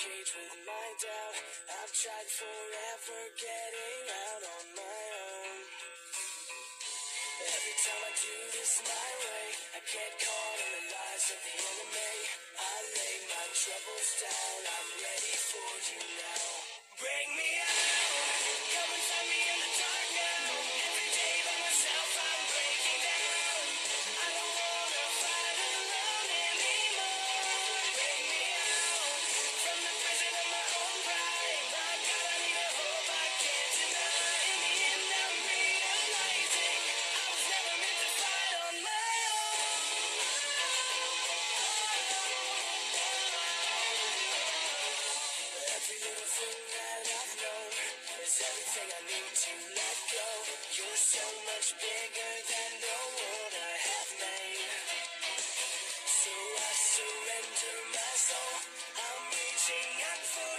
cage with my doubt. I've tried forever getting out on my own. Every time I do this my way, I get caught in the lies of the enemy. I lay my troubles down, I'm ready for you to let go. You're so much bigger than the world I have made. So I surrender my soul. I'm reaching out for.